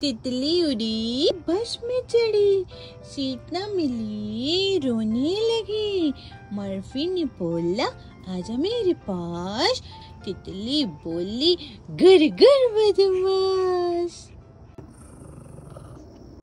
तितली उड़ी, बस में चढ़ी। सीट न मिली, रोने लगी। मर्फी ने बोला, आजा मेरे पास। तितली बोली गर गर बदमा